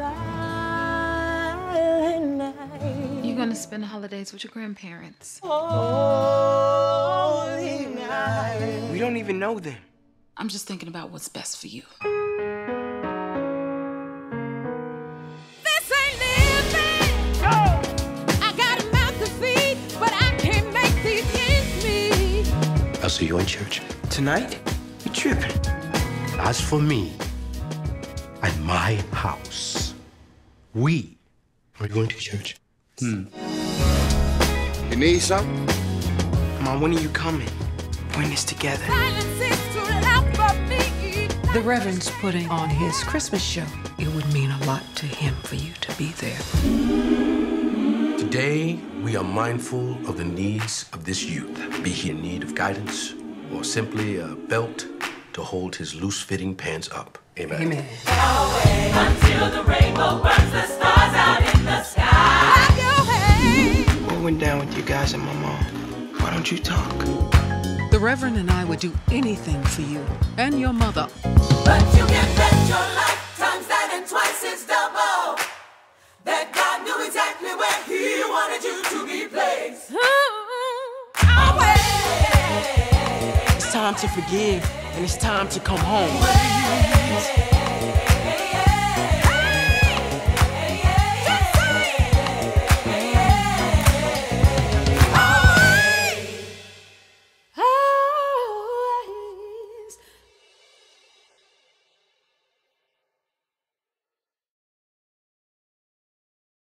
silent night. You're gonna spend the holidays with your grandparents. Holy night. We don't even know them. I'm just thinking about what's best for you. This ain't living. I got a mouth to feed, but I can't make these ends meet. I'll see you in church. Tonight? You tripping. As for me and my house, we are going to church. Hmm. You need something? Mom, when are you coming? Putting this together. Silence is too loud for me. The Reverend's putting on his Christmas show. It would mean a lot to him for you to be there. Today, we are mindful of the needs of this youth, be he in need of guidance or simply a belt to hold his loose fitting pants up. Amen. Amen. Down with you guys and my mom? Why don't you talk? The Reverend and I would do anything for you and your mother. But you can bet your life times that and twice is double. That God knew exactly where He wanted you to be placed. It's time to forgive, and it's time to come home. Hey,